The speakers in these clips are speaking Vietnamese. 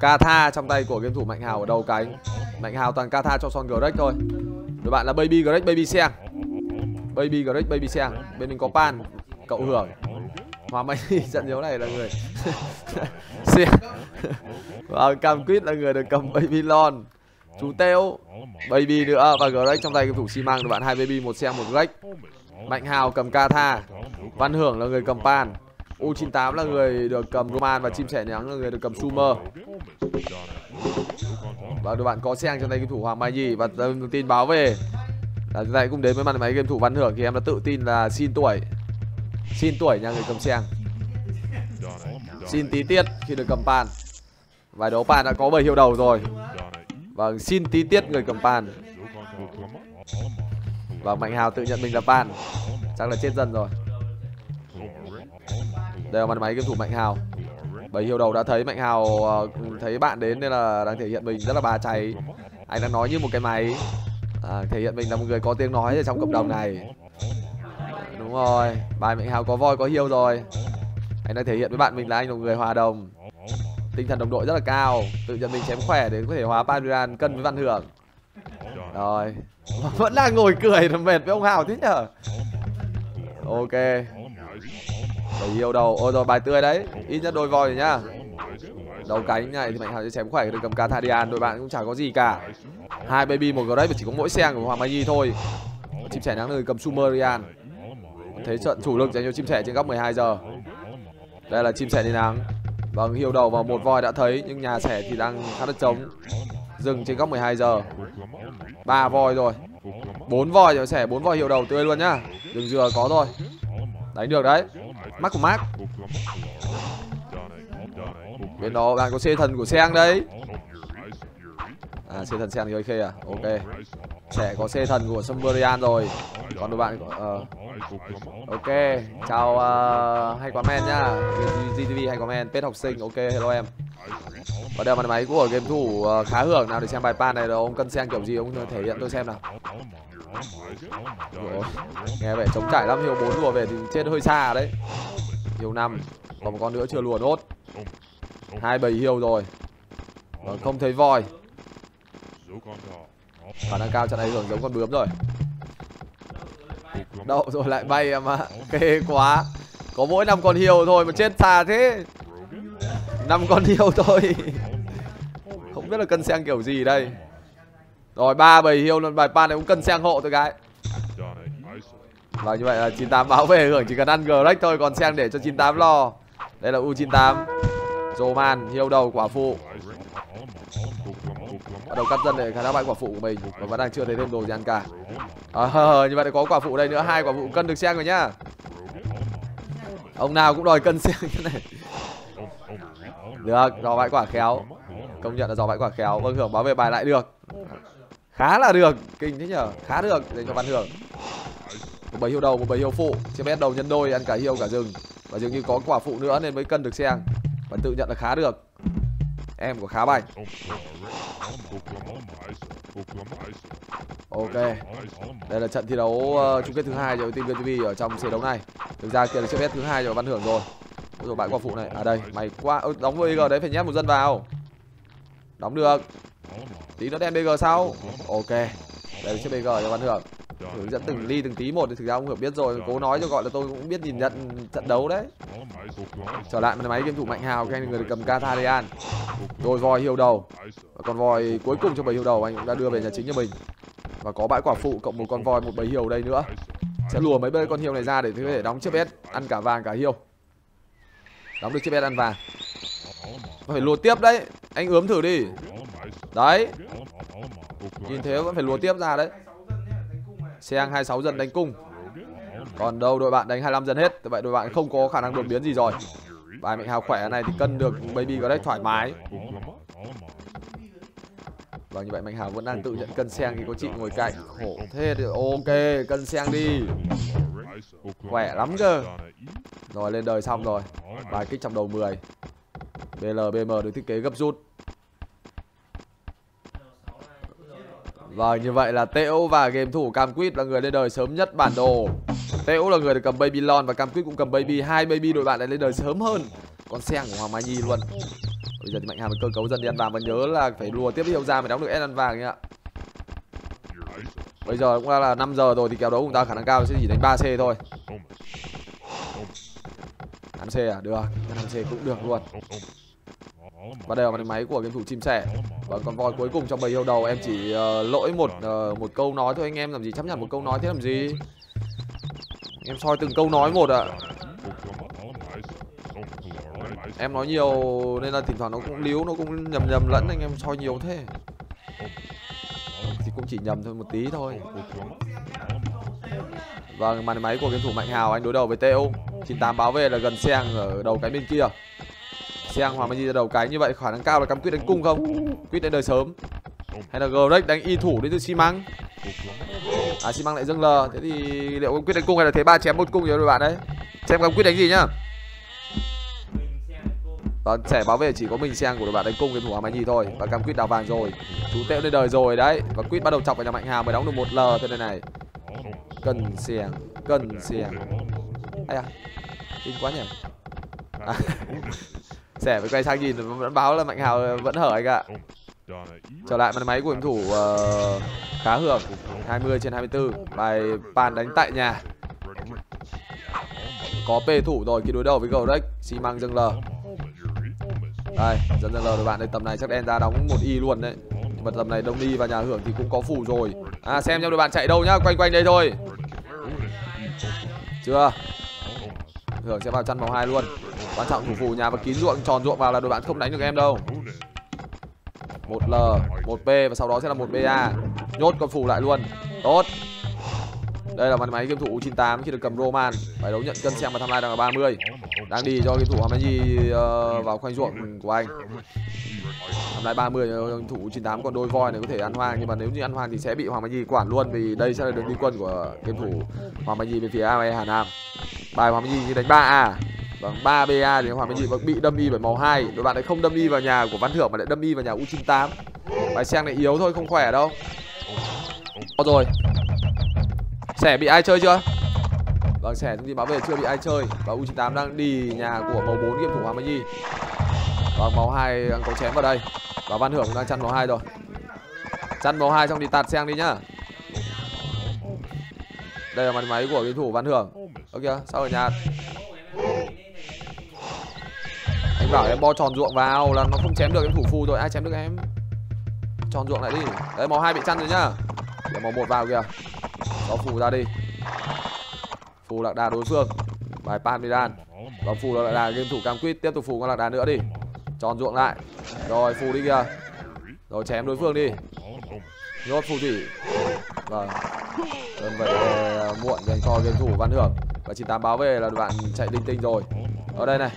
Katha trong tay của game thủ Mạnh Hào ở đầu cánh. Mạnh Hào toàn Katha cho Son Greg thôi. Đội bạn là Baby Greg Baby Seng Baby Greg Baby Seng Bên mình có Pan Cậu Hưởng. Hòa Mạnh trận đấu này là người Seng Và Cam Quýt là người được cầm Baby Lon. Chú Teo Baby nữa. À, và Greg trong tay game thủ xi măng. Đội bạn hai Baby một Seng một Greg. Mạnh Hào cầm Katha, Văn Hưởng là người cầm Pan. U98 là người được cầm Roman và chim sẻ nắng là người được cầm Sumer. Và đội bạn có sang trong tay game thủ Hoàng Mai Nhi và tin báo về. Là chúng ta cũng đến với màn máy game thủ Văn Hưởng thì em đã tự tin là xin tuổi. Xin tuổi nha người cầm sang. xin tí tiết khi được cầm pan. Và đấu pan đã có 7 hiệu đầu rồi. Và xin tí tiết người cầm pan. Và Mạnh Hào tự nhận mình là pan. Chắc là chết dần rồi đây là màn máy game thủ Mạnh Hào. Bảy hiệu đầu đã thấy Mạnh Hào uh, thấy bạn đến nên là đang thể hiện mình rất là bà cháy. Anh đang nói như một cái máy à, thể hiện mình là một người có tiếng nói ở trong cộng đồng này. Đúng rồi bài Mạnh Hào có voi có hiêu rồi. Anh đang thể hiện với bạn mình là anh là một người hòa đồng. Tinh thần đồng đội rất là cao tự nhận mình chém khỏe để có thể hóa Panduran cân với Văn Hưởng. Rồi vẫn đang ngồi cười mệt với ông Hào thế nhở? Ok. Bảy hiệu đầu, ôi rồi bài tươi đấy. Ít nhất đôi voi rồi nhá. Đầu cánh này thì Mạnh Hào sẽ chém khỏe được cầm Kathadian Đội bạn cũng chả có gì cả. Hai baby một đấy chỉ có mỗi xe của Hoàng Mai Nhi thôi. Chim trẻ nắng người cầm Sumerian Thế trận chủ lực dành cho chim trẻ trên góc 12 giờ. Đây là chim sẻ đi nắng. Vâng, hiệu đầu vào một voi đã thấy Nhưng nhà sẻ thì đang khá là trống. Dừng trên góc 12 giờ. Ba voi rồi. Bốn voi rồi sẻ bốn voi hiệu đầu tươi luôn nhá. Đừng dừa có thôi Đánh được đấy Mắt của Mark. Bên đó bạn có xe thần của Seng đấy À xe thần Seng thì hơi khê à? Ok. Sẽ có xe thần của Sumberian rồi. Còn đội bạn uh, Ok. Chào uh, hay comment nhá. GTV hay comment Pet học sinh Ok. Hello em. Và đây là máy của game thủ uh, ờ, khá hưởng. Nào để xem bài pan này đâu Ông cân Seng kiểu gì ông thể hiện tôi xem nào rồi. Nghe vẻ chống trải lắm, hiệu 4 lùa về thì chết hơi xa đấy. Hiệu 5 Còn một con nữa chưa lùa nốt. Hai bầy hiệu rồi. Còn không thấy voi. Khả năng cao trận này rồi giống con bướm rồi. Đậu rồi lại bay em ạ? Kê quá. Có mỗi năm con hiệu thôi mà chết xa thế. Năm con hiệu thôi. Không biết là cân xeng kiểu gì đây rồi ba bầy hiêu lần bài pan này cũng cần xe hộ thôi cái Và vâng, như vậy là 98 báo về hưởng chỉ cần ăn Greg thôi còn xeng để cho 98 lo. Đây là U98 Roman hiêu đầu quả phụ. Bắt đầu cắt dân để khai thác bãi quả phụ của mình Và vẫn đang chưa thấy thêm đồ gì ăn cả. À, Như vậy là có quả phụ đây nữa hai quả phụ cân được xeng rồi nhá. Ông nào cũng đòi cân xeng như này. Được, dò bãi quả khéo. Công nhận là dò bãi quả khéo. Vâng Hưởng báo về bài lại được khá là được kinh thế nhở? Khá được để cho văn hưởng. Một bầy hiêu đầu một bầy hiêu phụ. Chiếc bé đầu nhân đôi ăn cả hiêu cả rừng. Và dường như có quả phụ nữa nên mới cân được xe và tự nhận là khá được. Em của khá bài ok. Đây là trận thi đấu uh, chung kết thứ hai cho team VTV ở trong trận đấu này. Thực ra kia là chiếc bé thứ hai cho văn hưởng rồi. Rồi bãi quả phụ này. À đây mày qua Ơ, đóng với đấy phải nhét một dân vào. Đóng được tí nó đem bg sau. Ok. Đây, chiếc bg cho văn hưởng. Hướng dẫn từng ly từng tí một, thì thực ra ông hưởng biết rồi. Cố nói cho gọi là tôi cũng biết nhìn nhận trận đấu đấy. Trở lại máy game thủ mạnh hào cái người được cầm Catarian rồi voi hiêu đầu. Và con voi cuối cùng trong bầy hiêu đầu anh cũng đã đưa về nhà chính cho mình. Và có bãi quả phụ cộng một con voi, một bầy hiêu đây nữa. Sẽ lùa mấy bơi con hiêu này ra để có thể đóng chiếc bét, ăn cả vàng, cả hiêu. Đóng được chiếc bét, ăn vàng. Phải lùa tiếp đấy. Anh ướm thử đi. Đấy. Nhìn thế vẫn phải lùa tiếp ra đấy. Xe 26 dân đánh cung Còn đâu đội bạn đánh 25 dân hết. Vậy đội bạn không có khả năng đột biến gì rồi. Bài mệnh hào khỏe này thì cân được Baby có đấy thoải mái. Vâng như vậy Mạnh Hào vẫn đang tự nhận cân sen khi có chị ngồi cạnh. Khổ thế thì ok cân sen đi. Khỏe lắm cơ. Rồi lên đời xong rồi. Bài kích trong đầu 10 BL BM được thiết kế gấp rút Vâng, như vậy là Tễu và game thủ Cam Quýt là người lên đời sớm nhất bản đồ. Tễu là người được cầm Baby Lon và Cam Quýt cũng cầm Baby. Hai Baby đội bạn lại lên đời sớm hơn. Con sen của Hoàng Mai Nhi luôn. bây giờ thì mạnh Hà mới cơ cấu dần đi ăn vàng và nhớ là phải lùa tiếp hiệu ra mới đóng được s ăn vàng nhá bây giờ cũng là 5 giờ rồi thì kèo đấu của chúng ta khả năng cao sẽ chỉ đánh 3 c thôi 5 c à được 5 c cũng được luôn và đây là máy của game thủ chim sẻ Vâng, và con voi cuối cùng trong bầy yêu đầu em chỉ uh, lỗi một uh, một câu nói thôi anh em làm gì chấp nhận một câu nói thế làm gì? Em soi từng câu nói một ạ. À. em nói nhiều nên là thỉnh thoảng nó cũng líu nó cũng nhầm nhầm lẫn anh em soi nhiều thế. Thì cũng chỉ nhầm thôi một tí thôi. Vâng màn máy của game thủ mạnh hào anh đối đầu với teo 98 báo về là gần xe ở đầu cái bên kia. Xiang Hoàng mới Di ra đầu cái như vậy khả năng cao là cắm quyết đánh cung không? Quyết đánh đời sớm. Hay là Greg đánh y thủ đến từ xi măng? À xi măng lại dâng lờ. Thế thì liệu có quyết đánh cung hay là thế ba chém một cung rồi bạn đấy. Xem cắm quyết đánh gì nhá. toàn trẻ bảo vệ chỉ có mình Xiang của đội bạn đánh cung cái thủ Hoàng Mai Nhi thôi và cam quyết đào vàng rồi. Chú tẹo lên đời rồi đấy và quyết bắt đầu chọc vào nhà Mạnh hà mới đóng được một l thế này này. Cần Xiang, cần Xiang. Ai à? Kinh quá nhỉ? À. Sẻ với quay sang nhìn vẫn báo là Mạnh Hào vẫn hở anh ạ. Trở lại màn máy của game thủ uh, khá hưởng. 20 trên 24 Bài bàn đánh tại nhà. Có P thủ rồi khi đối đầu với Greg xi măng dâng L Đây, dần dần L rồi bạn đây tầm này chắc đen ra đóng một y luôn đấy. Nhưng mà tầm này Đông đi và nhà hưởng thì cũng có phủ rồi. À xem cho đội bạn chạy đâu nhá, quanh quanh đây thôi. Chưa? Hưởng sẽ vào chăn vòng hai luôn quan trọng thủ phủ nhà và kín ruộng tròn ruộng vào là đội bạn không đánh được em đâu. Một l một p và sau đó sẽ là một ba nhốt con phủ lại luôn. Tốt. Đây là màn máy game thủ U98 khi được cầm Roman. Phải đấu nhận cân xem và tham lai đang là 30 đang đi cho game thủ Hamaji uh, ờ, vào khoanh ruộng của anh. Tham lai 30 ờ, game thủ U98 còn đôi voi này có thể ăn hoang nhưng mà nếu như ăn hoang thì sẽ bị Hoàng Mai quản luôn vì đây sẽ là đường đi quân của game thủ Hoàng Mai Nhi bên phía AE Hà Nam. Bài Hoàng Mai Nhi đánh 3 a. Vâng, 3 BA thì Hoàng Minh Nhị bị đâm y bởi màu 2 Đội bạn ấy không đâm y vào nhà của Văn Thưởng mà lại đâm y vào nhà U98 Bài sang này yếu thôi, không khỏe đâu. Có rồi. Sẻ bị ai chơi chưa? Vâng, Sẻ thông tin báo về chưa bị ai chơi. Và U98 đang đi nhà của màu 4 game thủ Hoàng Minh Nhi. Vâng, màu 2 đang có chém vào đây. Và Văn Hưởng đang chăn màu 2 rồi. Chăn màu 2 xong đi tạt sang đi nhá. Đây là mặt máy của game thủ Văn Hưởng Ok, sao ở nhà? Anh bảo em bo tròn ruộng vào, là nó không chém được em thủ phù rồi, ai chém được em? Tròn ruộng lại đi. Đấy, màu hai bị chăn rồi nhá. Để màu một vào kìa. Có phù ra đi. Phù lạc đà đối phương. Bài pan milan và phù lạc đà game thủ cam quýt. Tiếp tục phù con lạc đà nữa đi. Tròn ruộng lại. Rồi phù đi kìa. Rồi, chém đối phương đi. Nhốt phù thủy vâng. Đơn vậy ờ, muộn dành cho game thủ văn hưởng. Và 98 báo về là bạn chạy linh tinh rồi. Ở đây này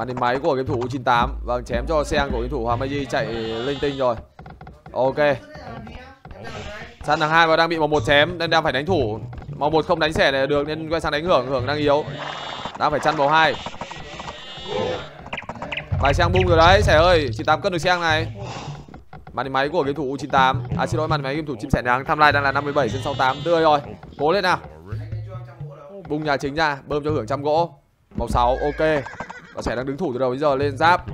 màn hình máy của game thủ 98 vâng chém cho xe của game thủ Hoàng Mai chạy linh tinh rồi. Ok. Săn thằng hai và đang bị một một chém nên đang phải đánh thủ. Màu một không đánh xẻ này được nên quay sang đánh hưởng hưởng đang yếu. Đang phải chăn vào hai. Bài sang bung rồi đấy xẻ ơi. 98 cân được sang này. Màn hình máy của game thủ U98 à xin lỗi màn hình máy game thủ chim sẻ nắng. Tham lai đang là 57 trên 68 tươi rồi, cố lên nào. Bung nhà chính ra, bơm cho hưởng trăm gỗ. Màu 6 ok và sẽ đang đứng thủ từ đầu bây giờ lên giáp.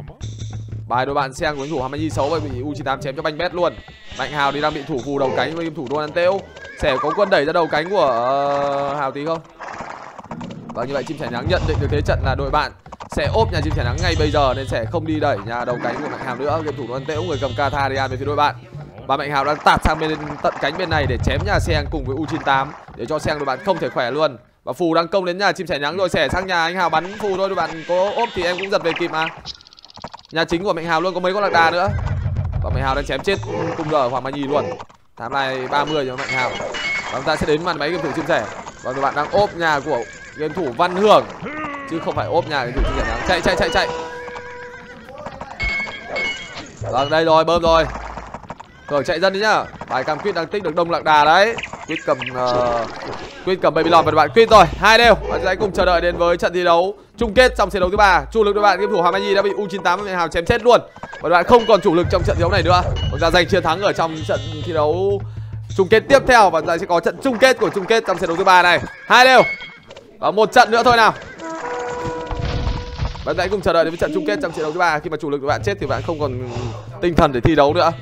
Bài đội bạn xem của ứng thủ Hamaji xấu bởi vì U98 chém cho banh bét luôn. Mạnh Hào thì đang bị thủ phù đầu cánh với thủ Donald Teo. Sẽ có quân đẩy ra đầu cánh của uh, Hào tí không? Và như vậy chim sẻ nắng nhận định được thế trận là đội bạn sẽ ốp nhà chim sẻ nắng ngay bây giờ nên sẽ không đi đẩy nhà đầu cánh của Mạnh Hào nữa. Game thủ Donald Têu người cầm Katharian về phía đội bạn. Và Mạnh Hào đang tạt sang bên tận cánh bên này để chém nhà Seng cùng với U98 để cho Seng đội bạn không thể khỏe luôn và phù đang công đến nhà chim sẻ nắng rồi sẻ sang nhà anh hào bắn phù thôi bạn có ốp thì em cũng giật về kịp mà. Nhà chính của mạnh hào luôn có mấy con lạc đà nữa. Và mạnh hào đang chém chết cung giờ hoàng mai nhi luôn. Tháng này 30 cho mạnh hào. Và chúng ta sẽ đến màn máy game thủ chim sẻ. Và các bạn đang ốp nhà của game thủ văn hưởng chứ không phải ốp nhà game thủ chim sẻ nắng chạy chạy chạy chạy. Vâng đây rồi bơm rồi. Rồi chạy dân đi nhá. Bài cam quyết đang tích được đông lạc đà đấy. Quyết cầm uh, Quyết cầm Babylon và bạn Quyết rồi. Hai đều. Và sẽ cùng chờ đợi đến với trận thi đấu chung kết trong trận đấu thứ ba. Chủ lực đội bạn game thủ Hoàng Mai Nhi đã bị U98 và Hào chém chết luôn. Và bạn không còn chủ lực trong trận thi đấu này nữa. Chúng ta giành chiến thắng ở trong trận thi đấu chung kết tiếp theo. Và lại sẽ có trận chung kết của chung kết trong trận đấu thứ ba này. Hai đều. Và một trận nữa thôi nào. Bạn hãy cùng chờ đợi đến với trận chung kết trong trận đấu thứ ba. Khi mà chủ lực của bạn chết thì bạn không còn tinh thần để thi đấu nữa.